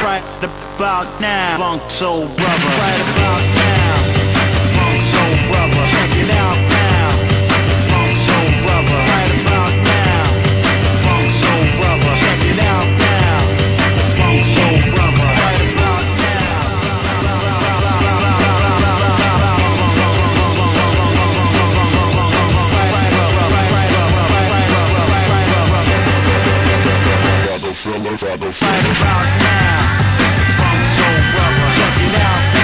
Right about now. Funk Soul Brother, right about now. Right about now. Funk Soul Brother, check it out